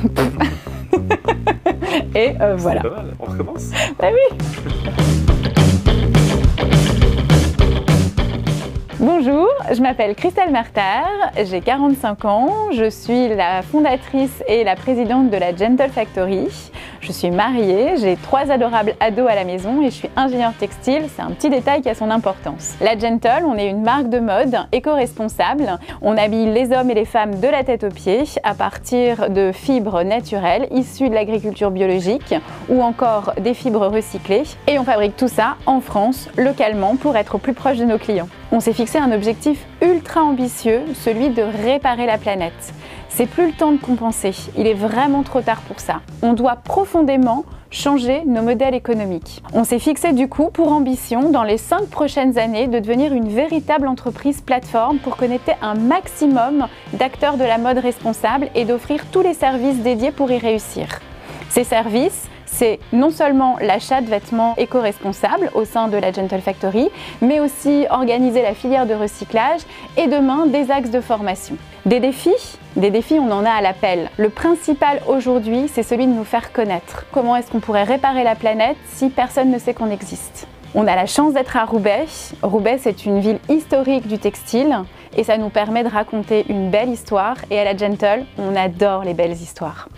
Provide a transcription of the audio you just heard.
Et euh, voilà. C'est pas mal. On recommence? Bah oui. Bonjour, je m'appelle Christelle Merter, j'ai 45 ans, je suis la fondatrice et la présidente de la Gentle Factory. Je suis mariée, j'ai trois adorables ados à la maison et je suis ingénieure textile, c'est un petit détail qui a son importance. La Gentle, on est une marque de mode éco-responsable. On habille les hommes et les femmes de la tête aux pieds à partir de fibres naturelles issues de l'agriculture biologique ou encore des fibres recyclées. Et on fabrique tout ça en France, localement, pour être plus proche de nos clients. On s'est fixé un objectif ultra ambitieux, celui de réparer la planète. C'est plus le temps de compenser, il est vraiment trop tard pour ça. On doit profondément changer nos modèles économiques. On s'est fixé du coup pour ambition dans les 5 prochaines années de devenir une véritable entreprise plateforme pour connecter un maximum d'acteurs de la mode responsable et d'offrir tous les services dédiés pour y réussir. Ces services, c'est non seulement l'achat de vêtements éco-responsables au sein de la Gentle Factory, mais aussi organiser la filière de recyclage et demain des axes de formation. Des défis? Des défis, on en a à l'appel. Le principal aujourd'hui, c'est celui de nous faire connaître. Comment est-ce qu'on pourrait réparer la planète si personne ne sait qu'on existe? On a la chance d'être à Roubaix. Roubaix, c'est une ville historique du textile et ça nous permet de raconter une belle histoire. Et à la Gentle, on adore les belles histoires.